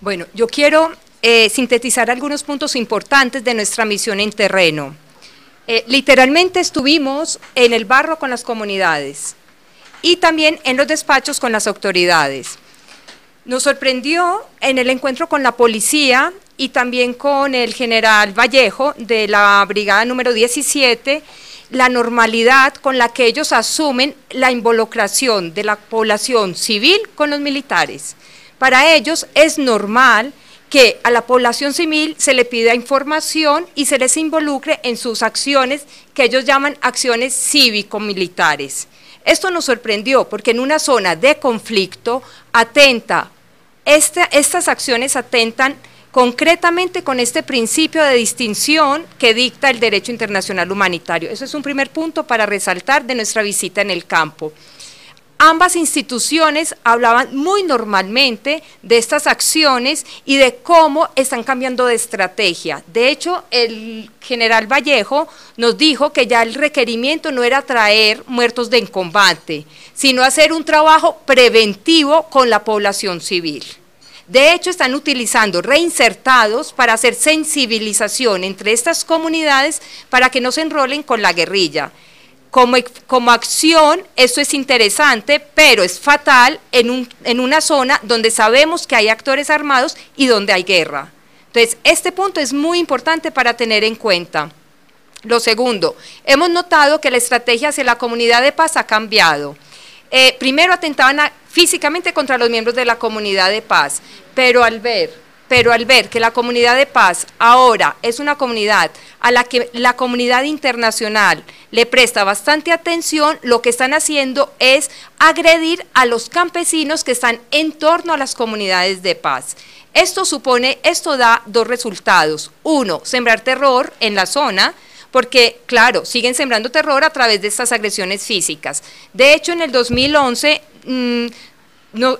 Bueno, yo quiero eh, sintetizar algunos puntos importantes de nuestra misión en terreno. Eh, literalmente estuvimos en el barro con las comunidades y también en los despachos con las autoridades. Nos sorprendió en el encuentro con la policía y también con el general Vallejo de la brigada número 17 la normalidad con la que ellos asumen la involucración de la población civil con los militares. Para ellos es normal que a la población civil se le pida información y se les involucre en sus acciones que ellos llaman acciones cívico-militares. Esto nos sorprendió porque en una zona de conflicto atenta, estas acciones atentan concretamente con este principio de distinción que dicta el derecho internacional humanitario. Eso es un primer punto para resaltar de nuestra visita en el campo. Ambas instituciones hablaban muy normalmente de estas acciones y de cómo están cambiando de estrategia. De hecho, el general Vallejo nos dijo que ya el requerimiento no era traer muertos de combate, sino hacer un trabajo preventivo con la población civil. De hecho, están utilizando reinsertados para hacer sensibilización entre estas comunidades para que no se enrolen con la guerrilla. Como, acción, esto es interesante, pero es fatal en, en una zona donde sabemos que hay actores armados y donde hay guerra. Entonces, este punto es muy importante para tener en cuenta. Lo segundo, hemos notado que la estrategia hacia la comunidad de paz ha cambiado. Eh, primero atentaban físicamente contra los miembros de la comunidad de paz, pero al ver, pero al ver que la comunidad de paz ahora es una comunidad a la que la comunidad internacional le presta bastante atención, lo que están haciendo es agredir a los campesinos que están en torno a las comunidades de paz. Esto supone, esto da dos resultados. Uno, sembrar terror en la zona, porque, claro, siguen sembrando terror a través de estas agresiones físicas. De hecho, en el 2011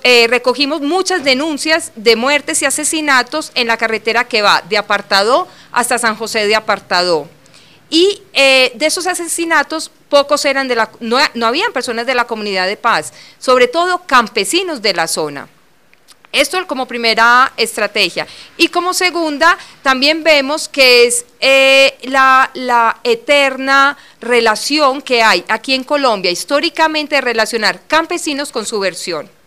eh, recogimos muchas denuncias de muertes y asesinatos en la carretera que va de Apartado hasta San José de Apartado. Y eh, de esos asesinatos, pocos eran de la, no, no habían personas de la comunidad de paz, sobre todo campesinos de la zona. Esto como primera estrategia. Y como segunda, también vemos que es eh, la, la, eterna relación que hay aquí en Colombia, históricamente, relacionar campesinos con su versión.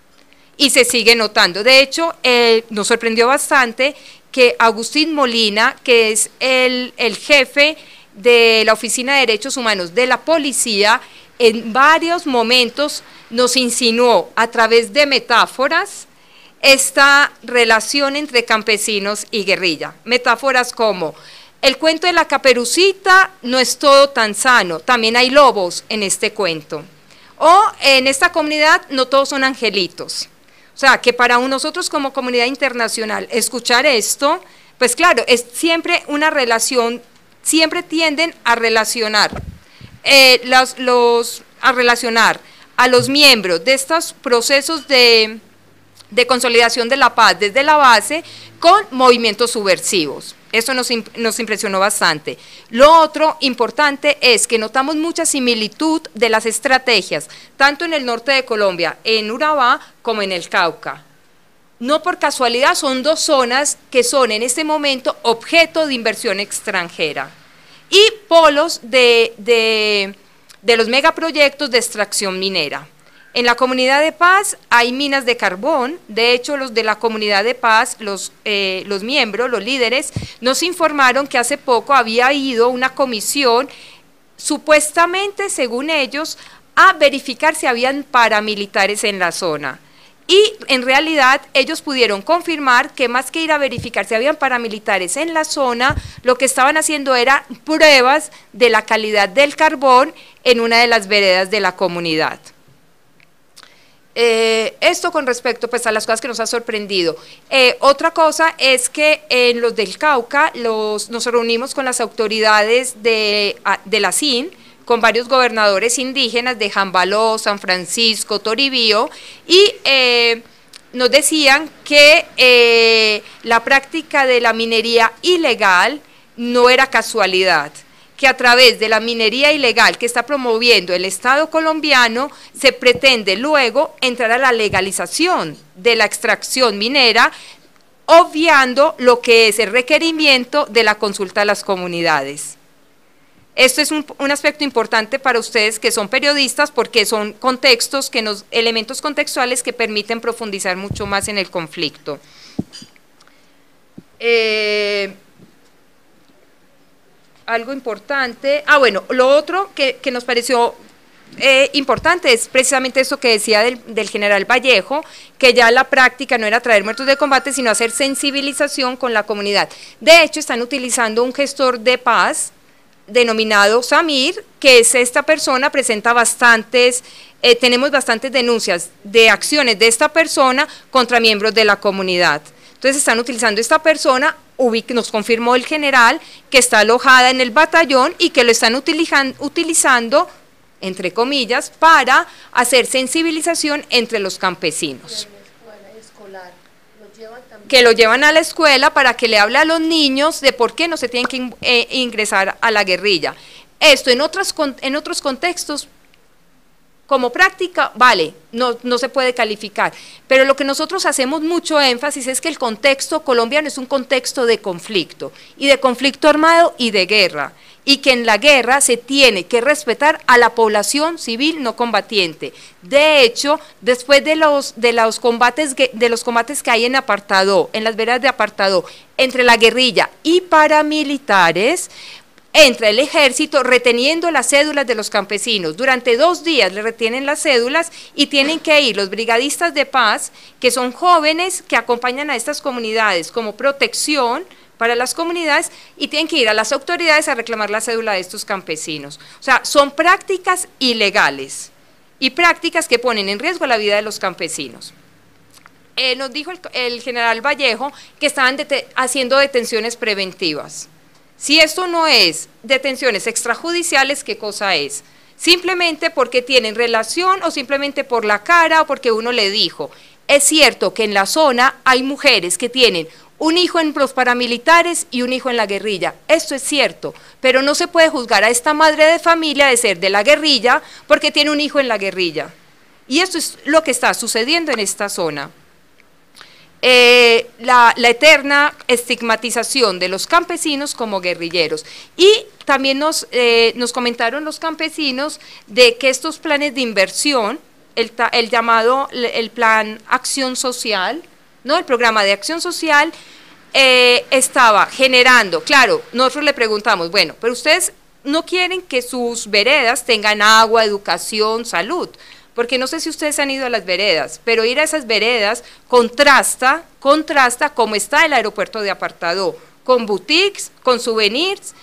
Y se sigue notando. De hecho, eh, nos sorprendió bastante que Agustín Molina, que es el, el jefe de la Oficina de Derechos Humanos de la Policía, en varios momentos nos insinuó a través de metáforas, esta relación entre campesinos y guerrilla. Metáforas como, el cuento de la caperucita no es todo tan sano, también hay lobos en este cuento. O en esta comunidad no todos son angelitos. Sea, que para nosotros como comunidad internacional escuchar esto, pues claro, es siempre una relación, siempre tienden a relacionar, eh, a relacionar a los miembros de estos procesos de, de consolidación de la paz desde la base con movimientos subversivos. Eso nos, nos, impresionó bastante. Lo otro importante es que notamos mucha similitud de las estrategias, tanto en el norte de Colombia, en Urabá, como en el Cauca. No por casualidad son dos zonas que son en este momento objeto de inversión extranjera y polos de, de, de los megaproyectos de extracción minera. En la comunidad de paz hay minas de carbón, de hecho los de la comunidad de paz, los, eh, los miembros, los líderes, nos informaron que hace poco había ido una comisión, supuestamente, según ellos, a verificar si habían paramilitares en la zona. Y en realidad ellos pudieron confirmar que más que ir a verificar si habían paramilitares en la zona, lo que estaban haciendo era pruebas de la calidad del carbón en una de las veredas de la comunidad. Eh, esto con respecto pues, a las cosas que nos ha sorprendido. Eh, otra cosa es que en los del Cauca los, nos reunimos con las autoridades de, de la CIN, con varios gobernadores indígenas de Jambaló, San Francisco, Toribío, y eh, nos decían que la práctica de la minería ilegal no era casualidad que a través de la minería ilegal que está promoviendo el Estado colombiano se pretende luego entrar a la legalización de la extracción minera obviando lo que es el requerimiento de la consulta a las comunidades. Esto es un, aspecto importante para ustedes que son periodistas porque son contextos, que nos, elementos contextuales que permiten profundizar mucho más en el conflicto. Eh, algo importante, ah bueno, lo otro que, nos pareció eh, importante es precisamente eso que decía del, del, general Vallejo, que ya la práctica no era traer muertos de combate, sino hacer sensibilización con la comunidad. De hecho, están utilizando un gestor de paz denominado Samir, que es esta persona, presenta bastantes, eh, tenemos bastantes denuncias de acciones de esta persona contra miembros de la comunidad. Entonces están utilizando esta persona, nos confirmó el general, que está alojada en el batallón y que lo están utilizando, entre comillas, para hacer sensibilización entre los campesinos que lo llevan a la escuela para que le hable a los niños de por qué no se tienen que eh, ingresar a la guerrilla. Esto en, en otros contextos, como práctica, vale, no, no se puede calificar, pero lo que nosotros hacemos mucho énfasis es que el contexto colombiano es un contexto de conflicto, y de conflicto armado y de guerra y que en la guerra se tiene que respetar a la población civil no combatiente. De hecho, después de los, de los, combates, de los combates que hay en apartado, en las veras de apartado, entre la guerrilla y paramilitares, entra el ejército reteniendo las cédulas de los campesinos. Durante dos días le retienen las cédulas y tienen que ir los brigadistas de paz, que son jóvenes que acompañan a estas comunidades como protección, para las comunidades y tienen que ir a las autoridades a reclamar la cédula de estos campesinos. O sea, son prácticas ilegales y prácticas que ponen en riesgo la vida de los campesinos. Eh, nos dijo el, general Vallejo que estaban haciendo detenciones preventivas. Si esto no es detenciones extrajudiciales, ¿qué cosa es? Simplemente porque tienen relación o simplemente por la cara o porque uno le dijo. Es cierto que en la zona hay mujeres que tienen un hijo en los paramilitares y un hijo en la guerrilla. Esto es cierto, pero no se puede juzgar a esta madre de familia de ser de la guerrilla porque tiene un hijo en la guerrilla. Y esto es lo que está sucediendo en esta zona. Eh, la, eterna estigmatización de los campesinos como guerrilleros. Y también nos, eh, nos comentaron los campesinos de que estos planes de inversión, el, llamado el plan acción social, ¿no? el programa de acción social, eh, estaba generando, claro, nosotros le preguntamos, bueno, pero ustedes no quieren que sus veredas tengan agua, educación, salud, porque no sé si ustedes han ido a las veredas, pero ir a esas veredas contrasta, contrasta como está el aeropuerto de apartado, con boutiques, con souvenirs,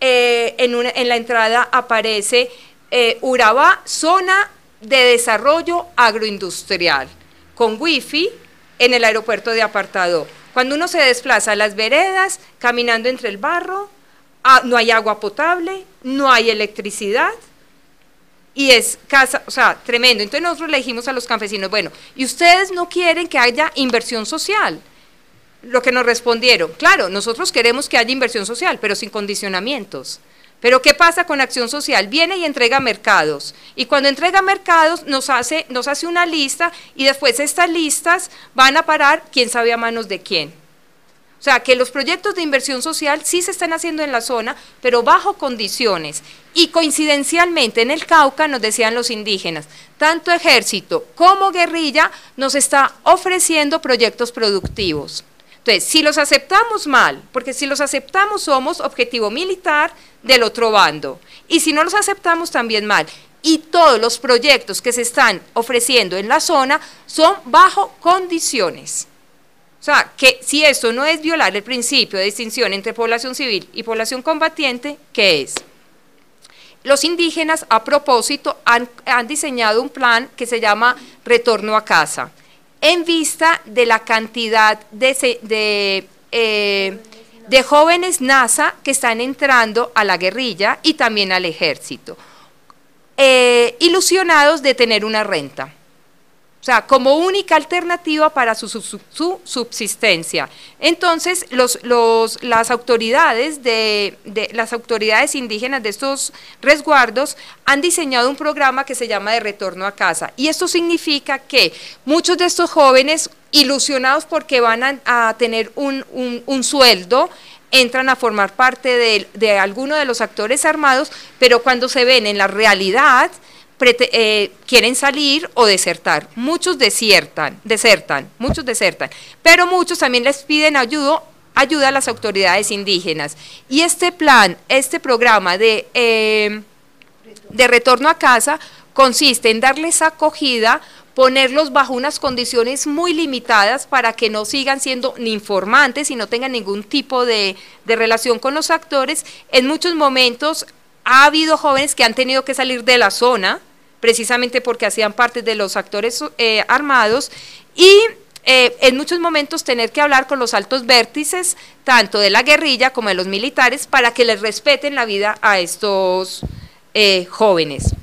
eh, en, en, la entrada aparece eh, Urabá, zona de desarrollo agroindustrial, con wifi en el aeropuerto de apartado. Cuando uno se desplaza a las veredas, caminando entre el barro, ah, no hay agua potable, no hay electricidad, y es casa, o sea, tremendo. Entonces nosotros le dijimos a los campesinos, bueno, ¿y ustedes no quieren que haya inversión social? Lo que nos respondieron, claro, nosotros queremos que haya inversión social, pero sin condicionamientos. Pero ¿qué pasa con acción social? Viene y entrega mercados. Y cuando entrega mercados nos hace, nos hace una lista y después estas listas van a parar quién sabe a manos de quién. O sea, que los proyectos de inversión social sí se están haciendo en la zona, pero bajo condiciones. Y coincidencialmente en el Cauca nos decían los indígenas, tanto ejército como guerrilla nos está ofreciendo proyectos productivos. Entonces, si los aceptamos mal, porque si los aceptamos somos objetivo militar del otro bando, y si no los aceptamos también mal, y todos los proyectos que se están ofreciendo en la zona son bajo condiciones. O sea, que si esto no es violar el principio de distinción entre población civil y población combatiente, ¿qué es? Los indígenas, a propósito, han, diseñado un plan que se llama Retorno a Casa en vista de la cantidad de, eh, jóvenes NASA que están entrando a la guerrilla y también al ejército, eh, ilusionados de tener una renta. O sea, como única alternativa para su, subsistencia. Entonces, las, autoridades de, las autoridades indígenas de estos resguardos han diseñado un programa que se llama de retorno a casa. Y esto significa que muchos de estos jóvenes, ilusionados porque van a, tener un, un sueldo, entran a formar parte de, de alguno de los actores armados, pero cuando se ven en la realidad, eh, quieren salir o desertar. Muchos desiertan, desertan, muchos desertan, pero muchos también les piden ayuda, ayuda a las autoridades indígenas. Y este plan, este programa de, eh, de retorno a casa consiste en darles acogida, ponerlos bajo unas condiciones muy limitadas para que no sigan siendo ni informantes y no tengan ningún tipo de, de relación con los actores. En muchos momentos ha habido jóvenes que han tenido que salir de la zona, precisamente porque hacían parte de los actores eh, armados y eh, en muchos momentos tener que hablar con los altos vértices, tanto de la guerrilla como de los militares, para que les respeten la vida a estos eh, jóvenes.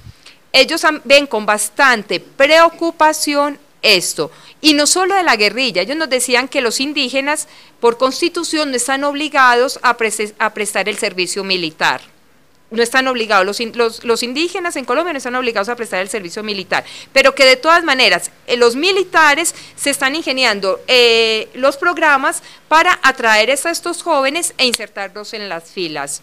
Ellos ven con bastante preocupación esto, y no solo de la guerrilla, ellos nos decían que los indígenas por constitución no están obligados a prestar el servicio militar no están obligados, los, los, indígenas en Colombia no están obligados a prestar el servicio militar, pero que de todas maneras eh, los militares se están ingeniando eh, los programas para atraer a estos jóvenes e insertarlos en las filas.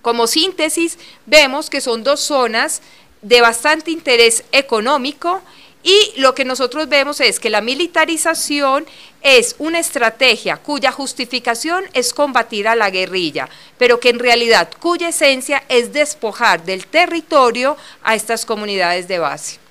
Como síntesis, vemos que son dos zonas de bastante interés económico y lo que nosotros vemos es que la militarización es una estrategia cuya justificación es combatir a la guerrilla, pero que en realidad cuya esencia es despojar del territorio a estas comunidades de base.